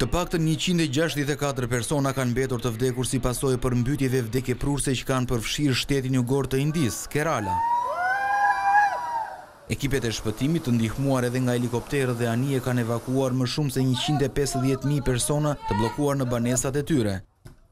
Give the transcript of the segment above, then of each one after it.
Të paktën njëqind e gjashtëdhjetë e katër persona kanë mbetur të vdekur si pasojë e përmbytjeve vdekjeprurëse që kanë përfshirë shtetin jugor të Indisë, Kerala. Ekipet e shpëtimit, të ndihmuar edhe nga helikopterët dhe anije kanë evakuuar më shumë se njëqind e pesëdhjetë mijë persona të bllokuar në banesat e tyre.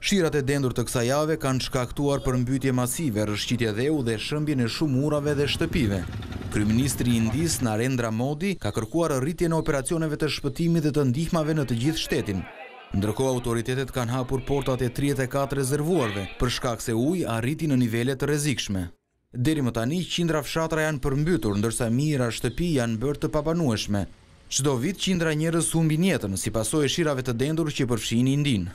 Shirat e dendur të kësaj jave kanë shkaktuar përmbytje masive, rrëshqitje dheu dhe shembjen e shumë urave dhe shtëpive. Kryeministri i Indisë, Narendra Modi, ka kërkuar rritjen e operacioneve të shpëtimit dhe të ndihmave në të gjithë shtetin. Ndërkohë autoritetet kanë hapur portat e tridhjetë e katër rezervuarëve, për shkak se uji arriti në nivele të rrezikshme. Deri më tani, qindra fshatra janë përmbytur, ndërsa mijëra shtëpi janë bërë të pabanueshme. Çdo vit, qindra njerëz humbin jetën, si pasojë e shirave të dendur që përfshijnë Indinë.